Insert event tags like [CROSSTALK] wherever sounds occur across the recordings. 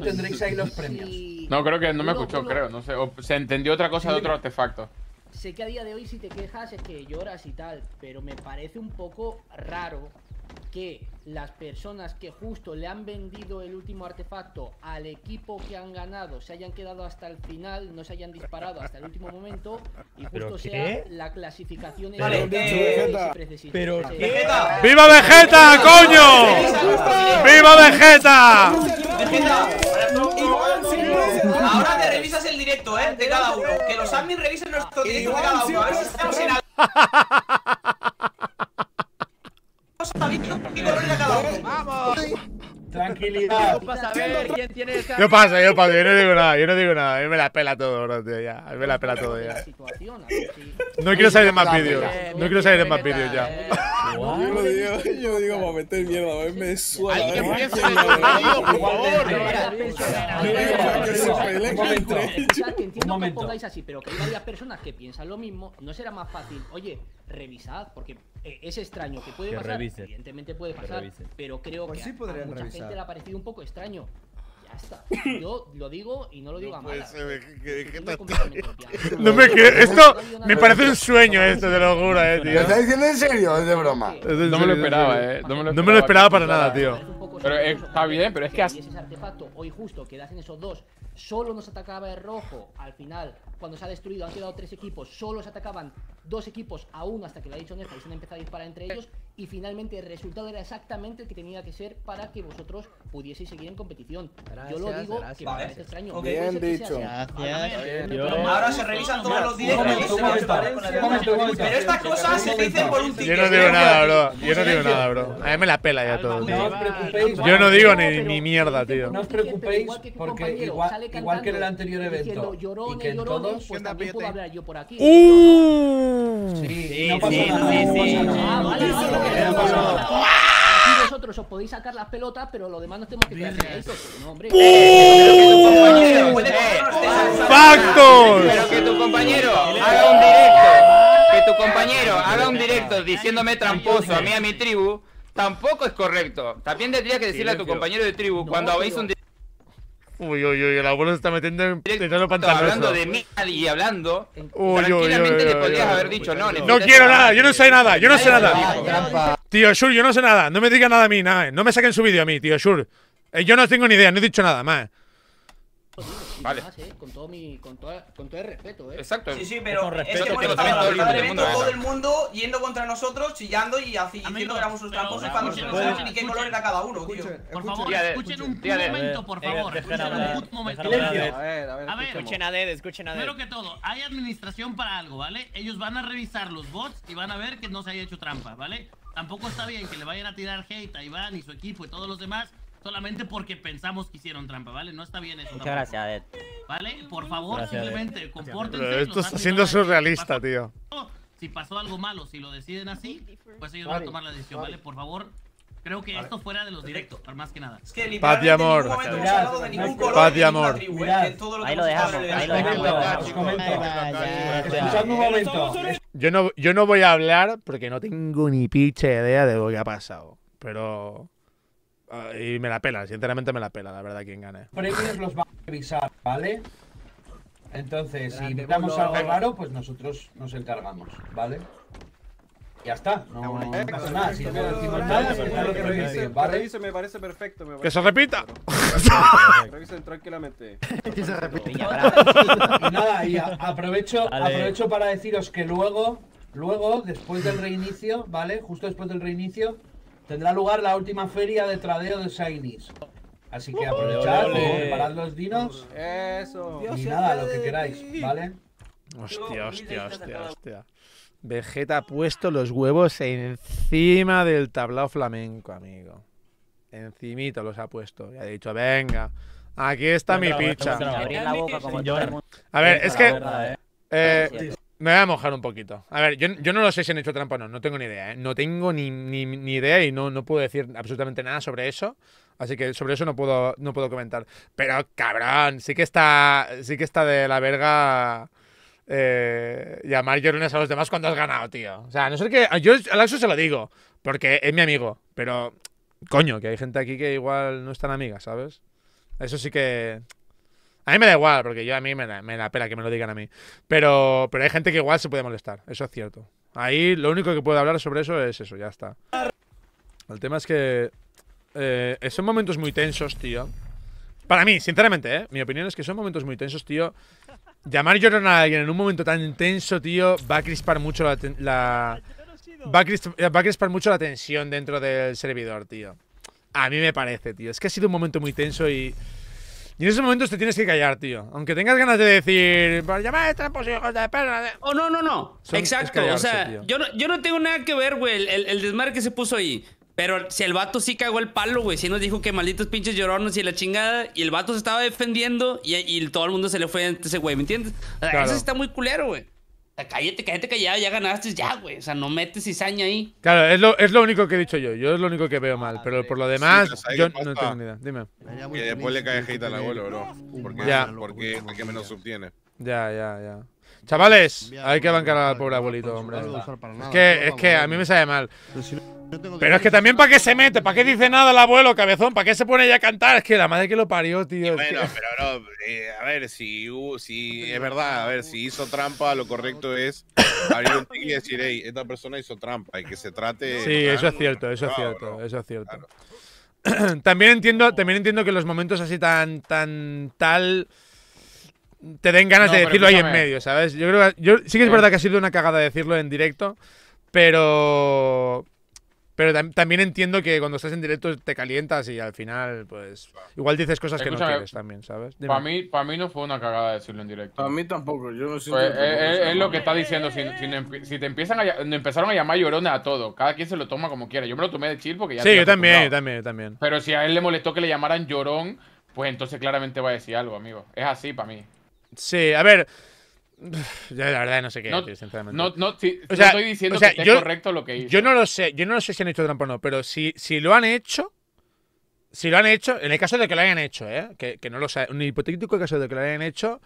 tendréis ahí los premios. Sí. No, creo que no me escuchó, creo. No sé. O se entendió otra cosa de otro artefacto. Sé que a día de hoy si te quejas es que lloras y tal, pero me parece un poco raro que las personas que justo le han vendido el último artefacto al equipo que han ganado se hayan quedado hasta el final, no se hayan disparado hasta el último momento y ¿Pero justo qué? sea la clasificación Vale, en eh, pero Sí. ¿qué? Vegeta, ¡Viva Vegeta, coño! ¡Viva Vegeta! Vegeta. Ahora te revisas el directo, eh, de cada uno. Que los admins revisen nuestro directo de cada uno. A ver si estamos en algo. Uno. Tranquilidad. Para saber quién tiene esa... ¿Qué pasa? Yo, padre, yo no digo nada, yo no digo nada. A mí me la pela todo, bro, tío, ya. A mí me la pela todo ya. No quiero salir en más vídeos. No quiero salir en más vídeos ya. Yo lo digo, yo digo para meter mierda, a ver, me suena. Alguien piensa en el por favor. que se peleen entre ellos. Entiendo que pongáis así, pero que hay varias personas que piensan lo mismo, ¿no será más fácil? Oye, revisad, porque eh, es extraño, que puede pasar, evidentemente puede pasar, pero creo Pues que a- mucha gente le ha parecido un poco extraño. Ya está. [LAUGHS] Yo lo digo y no lo digo a puede malas. que. [LAUGHS] No me quiero. Esto me parece un sueño, esto, te lo juro, eh, ¿Lo tío. estás diciendo en serio o es de broma? No me lo esperaba, eh. No me lo No me lo esperaba para nada, tío. Pero, eh, está bien, pero es que si ese artefacto hoy justo quedasen esos dos, solo nos atacaba el rojo al final, cuando se ha destruido, han quedado tres equipos, solo se atacaban dos equipos a uno hasta que lo ha dicho Nefa y se han empezado a disparar entre ellos y finalmente el resultado era exactamente el que tenía que ser para que vosotros pudieseis seguir en competición. Yo lo Gracias, digo que gracias. me Vale. parece extraño. Bien que dicho. Gracias. Yo- Ahora se revisan todos los un momento. Pero estas cosas se dicen por un Yo ticket. no digo nada, bro. Yo no digo nada, bro. A mí me la pela ya todo, tío. Yo no digo ni, ni mierda, tío. No os preocupéis que porque igual, sale igual que en el anterior evento y que en todos pues anda, también puedo píllate. hablar yo por aquí. ¡Uh! Sí, Sí, no sí, vosotros os podéis sacar las pelotas, pero lo demás nos tenemos que quedar. No, hombre. Que tu compañero haga un directo, que tu compañero haga un directo diciéndome tramposo a mí a mi tribu, tampoco es correcto. También tendrías que decirle a tu compañero de tribu cuando habéis un directo Uy, uy, uy, el abuelo se está metiendo en intentando pantalones. hablando de mí y hablando, Uy, uy, tranquilamente uy, le uy, podrías uy. haber dicho no. No quiero hablar". nada, yo no sé nada, yo no sé nada. Tío Shur, yo no sé nada. No me diga nada a mí, nada. No me saquen su vídeo a mí, tío Shur. Eh, yo no tengo ni idea, no he dicho nada más. Vale. Además, eh, con todo mi, con todo, con todo el respeto, eh. Exacto. Sí, sí, pero Con es respeto, que hemos pero estado todo el mundo, yendo contra nosotros, chillando y así, diciendo que éramos sus tramposos cuando no escuchen, sabemos ni qué color era cada uno, tío. Escuchen, Por favor, escuchen un momento, por favor. Escuchen un momento. A ver. Escuchen a Ded, escuchen a Ded. Primero que todo, hay administración para algo, ¿vale? Ellos van a revisar los bots y van a ver que no se haya hecho trampa, ¿vale? Tampoco está bien que le vayan a tirar hate a Iván y su equipo y todos los demás solamente porque pensamos que hicieron trampa, ¿vale? No está bien eso. Muchas tampoco, gracias, Ded. ¿vale? Por favor, Gracias, simplemente compórtense. Pero esto está siendo van surrealista, tío. Si pasó algo malo, si lo deciden así, pues ellos van Vale, a tomar la decisión, vale. ¿vale? Por favor, creo que esto fuera de los directos, más que nada. Es que Paz y amor. Paz y amor. Ahí lo dejamos, ahí lo dejamos. Yo no, yo no voy a hablar porque no tengo ni pinche idea de lo que ha pasado. Pero. Ah, y me la pela, sinceramente me la pela, la verdad, quien gane. premios los vamos a revisar, ¿vale? Entonces, si bolo. algo raro, pues nosotros nos encargamos, ¿vale? Ya está, no, no pasa nada. Si no decimos nada, pues no lo revisen, ¿vale? Revisen, me parece perfecto. me ¡Que parece se repita! Revisen tranquilamente. [LAUGHS] Piña, brava. Y nada, y aprovecho, aprovecho para deciros que luego, luego, después del reinicio, ¿vale? Justo después del reinicio, tendrá lugar la última feria de tradeo de Shinies. Así que aprovechad, ole, ole. preparad los dinos Eso. y nada, lo que queráis, ¿vale? Hostia, hostia, hostia, hostia. Vegeta ha puesto los huevos encima del tablao flamenco, amigo. Encimito los ha puesto. Y ha dicho, venga, aquí está mi picha. A ver, es que verdad, eh. Me voy a mojar un poquito. A ver, yo, yo no lo sé si han hecho trampa o no, no tengo ni idea, ¿eh? No tengo ni, ni, ni idea y no, no puedo decir absolutamente nada sobre eso. Así que sobre eso no puedo, no puedo comentar. Pero cabrón, sí que está. Sí que está de la verga. eh, llamar llorones a los demás cuando has ganado, tío. O sea, a no ser que. Yo al Axo se lo digo, porque es mi amigo. Pero, coño, que hay gente aquí que igual no es tan amiga, ¿sabes? Eso sí que. A mí me da igual, porque yo a mí me la, me la pela que me lo digan a mí. Pero, pero hay gente que igual se puede molestar, eso es cierto. Ahí lo único que puedo hablar sobre eso es eso, ya está. El tema es que. eh, son momentos muy tensos, tío. Para mí, sinceramente, ¿eh? Mi opinión es que son momentos muy tensos, tío. Llamar llorón a alguien en un momento tan intenso, tío, va a crispar mucho la. la- va, a crisp- va a crispar mucho la tensión dentro del servidor, tío. A mí me parece, tío. Es que ha sido un momento muy tenso y. Y en esos momentos te tienes que callar, tío. Aunque tengas ganas de decir. "Pues llamad a trampos, hijos de perra". Oh, no, no, no. Son- Exacto. callarse, o sea, yo no, yo no tengo nada que ver, güey, el, el, el desmadre que se puso ahí. Pero si el vato sí cagó el palo, güey. Sí nos dijo que malditos pinches llorones y la chingada. Y el vato se estaba defendiendo y, y todo el mundo se le fue ante ese güey, ¿me entiendes? O sea, Claro. Eso está muy culero, güey. Sea, cállate, cállate callado, ya ganaste, ya, güey. O sea, no metes cizaña ahí. Claro, es lo, es lo único que he dicho yo. Yo es lo único que veo mal. Pero por lo demás, ¿sabes yo no tengo ni idea. Dime. Que después le cae hate al abuelo, bro. Porque, Ya. porque es el que menos subtiene. Ya, ya, ya. Chavales, hay que bancar al pobre abuelito, hombre. Es que, es que a mí me sabe mal. Pero es que también, ¿para qué se mete? ¿Para qué dice nada el abuelo, cabezón? ¿Para qué se pone ya a cantar? Es que la madre que lo parió, tío. Bueno, que- pero bro, eh, a ver, si, hu- si es verdad, a ver, si hizo trampa, lo correcto es abrir un ticket y decir, hey, esta persona hizo trampa y que se trate. Sí, eso es cierto, eso es cierto, eso es cierto. también entiendo, también entiendo que los momentos así tan, tan, tal, te den ganas No, de decirlo ahí en medio, ¿sabes? Yo creo que, yo, sí que es verdad que ha sido una cagada decirlo en directo, pero, pero tam- también entiendo que cuando estás en directo te calientas y al final, pues, igual dices cosas que no quieres también, ¿sabes? Para mí, para mí no fue una cagada decirlo en directo. A mí tampoco, yo no siento Pues, eh, eh, es lo que está diciendo. Si, te empiezan a, empezaron a llamar llorones a todo, cada quien se lo toma como quiera. Yo me lo tomé de chill porque ya Sí, yo también, yo también, yo también. Pero si a él le molestó que le llamaran llorón, pues entonces claramente va a decir algo, amigo. Es así para mí. Sí, a ver, [SIGHS] yo la verdad no sé qué No, decir, sinceramente. no, no, si- O no sea, estoy diciendo o sea, que yo- correcto lo que hizo. Yo no lo sé, yo no lo sé si han hecho trampa o no, pero si, si lo han hecho, si lo han hecho, en el caso de que lo hayan hecho, ¿eh? Que, que no lo sé, en el hipotético caso de que lo hayan hecho,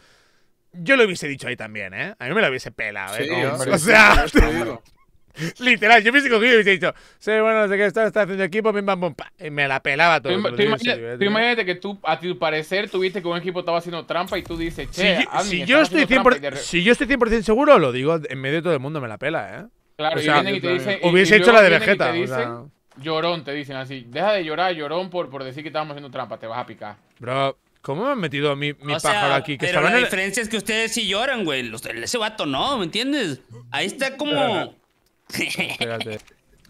yo lo hubiese dicho ahí también, ¿eh? A mí me lo hubiese pelado, ¿eh? Sí, hombre, o sea, sí. [LAUGHS] [LAUGHS] literal, yo hubiese cogido y hubiese dicho, sí, bueno, no sé qué, está, está haciendo equipo, pim, pam, pum, pa", y me la pelaba todo. Tú, te lo tú digo en imagina- serio, ¿eh, tú tío. imagínate que tú, a tu parecer, tuviste que un equipo estaba haciendo trampa y tú dices, Si, che, si yo estoy haciendo trampa", 100%, y de re- si yo estoy 100% seguro, lo digo en medio de todo el mundo, me la pela, ¿eh? Claro, O y sea, vienen y te dicen. y- hubiese y hecho la de y Vegeta, o dicen, sea. Llorón, te dicen así. Deja de llorar, llorón, por, por decir que estábamos haciendo trampa, te vas a picar. Bro, ¿cómo me han metido mi, mi o pájaro sea, aquí? Que pero la en el- diferencia es que ustedes sí lloran, güey. Ese vato no, ¿me entiendes? Ahí está como... Espérate.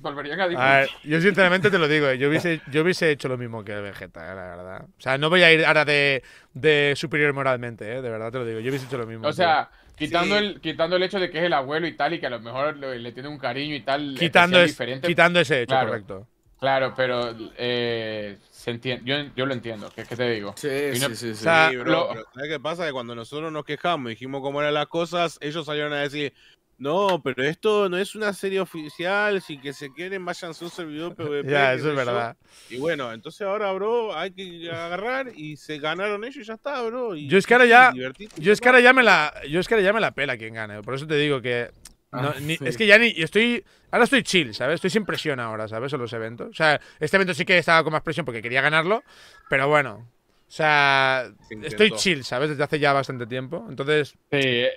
Volverían a A discutir. ver, yo sinceramente te lo digo, eh, yo hubiese, yo hubiese hecho lo mismo que Vegeta, eh, la verdad. O sea, no voy a ir ahora de, de superior moralmente, eh, de verdad te lo digo. Yo hubiese hecho lo mismo. O sea, tío. quitando, Sí. el, quitando el hecho de que es el abuelo y tal, y que a lo mejor le, le tiene un cariño y tal. quitando, es- diferente. quitando ese hecho, Claro. correcto. Claro, pero eh, se entiende, yo, yo lo entiendo. ¿Qué, qué te digo? Sí, Y no- sí, sí, sí. O sea, Sí, bro, lo- pero ¿sabes qué pasa? Que cuando nosotros nos quejamos, dijimos cómo eran las cosas, ellos salieron a decir, no, pero esto no es una serie oficial, si que se quieren vayan a su servidor PvP. Ya, eso es sé yo". verdad. Y bueno, entonces ahora, bro, hay que agarrar y se ganaron ellos y ya está, bro. y- Yo es que ahora ya- Yo es que ahora ya me la, yo es que ahora ya me la pela quien gane. Por eso te digo que no, Ah, ni- sí. es que ya ni estoy ahora estoy chill, ¿sabes? Estoy sin presión ahora, ¿sabes? En los eventos. O sea, este evento sí que estaba con más presión porque quería ganarlo, pero bueno. O sea, Se estoy chill, ¿sabes? Desde hace ya bastante tiempo. Entonces, Sí, eh,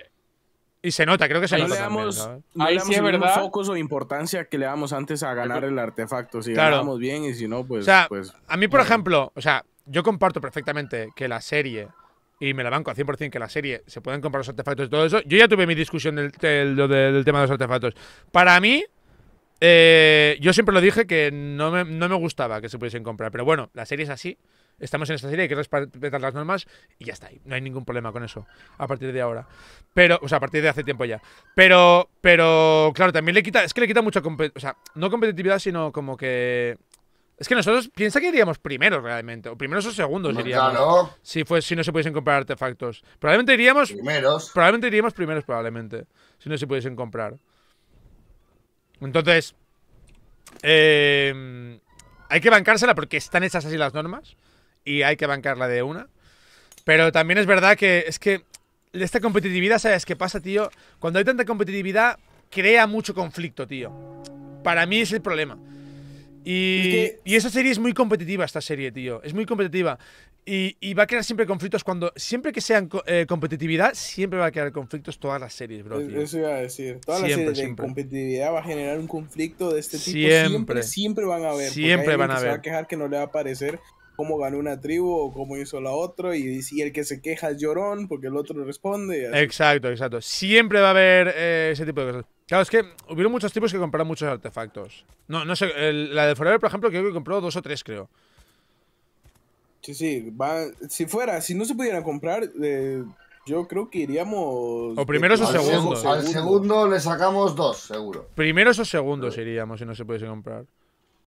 y se nota, creo que se no nota le también, damos, ¿sabes? no Ahí sí es verdad. focus o importancia que le damos antes a ganar el artefacto. Si Claro. ganamos bien y si no, pues. O sea, pues A mí, por bueno. ejemplo, o sea, yo comparto perfectamente que la serie, y me la banco a 100% que la serie se pueden comprar los artefactos y todo eso. Yo ya tuve mi discusión del, del- tema de los artefactos. Para mí, eh, yo siempre lo dije que no me, no me gustaba que se pudiesen comprar. Pero bueno, la serie es así. Estamos en esta serie, hay que respetar las normas y ya está. ahí. No hay ningún problema con eso a partir de ahora. Pero, o sea, a partir de hace tiempo ya. Pero, pero, claro, también le quita, es que le quita mucha competitividad. O sea, no competitividad, sino como que. Es que nosotros piensa que iríamos primeros realmente. O primeros o segundos iríamos. Claro, Si, fue, si no se pudiesen comprar artefactos. Probablemente iríamos. primeros. Probablemente iríamos primeros, probablemente. Si no se pudiesen comprar. Entonces. eh, hay que bancársela porque están hechas así las normas. Y hay que bancarla de una. Pero también es verdad que es que esta competitividad, ¿sabes qué pasa, tío? Cuando hay tanta competitividad, crea mucho conflicto, tío. Para mí es el problema. Y, y esa serie es muy competitiva, esta serie, tío. Es muy competitiva. Y, y va a crear siempre conflictos cuando. Siempre que sean eh, competitividad, siempre va a crear conflictos todas las series, bro. Tío. Eso iba a decir. Toda la Siempre, serie de siempre. competitividad va a generar un conflicto de este tipo. Siempre. Siempre, siempre van a haber. Siempre hay van a que Se va haber. a quejar que no le va a parecer cómo ganó una tribu o cómo hizo la otra. Y, y el que se queja es llorón porque el otro responde. así. Exacto, exacto. Siempre va a haber eh, ese tipo de cosas. Claro, es que hubieron muchos tipos que compraron muchos artefactos. No, no sé, el- la de Forever, por ejemplo, creo que compró dos o tres, creo. Sí, sí. va- si fuera, si no se pudieran comprar, eh, yo creo que iríamos. O primeros o al segundos. segundo. Al segundo le sacamos dos, seguro. Primeros o segundos iríamos si no se pudiese comprar.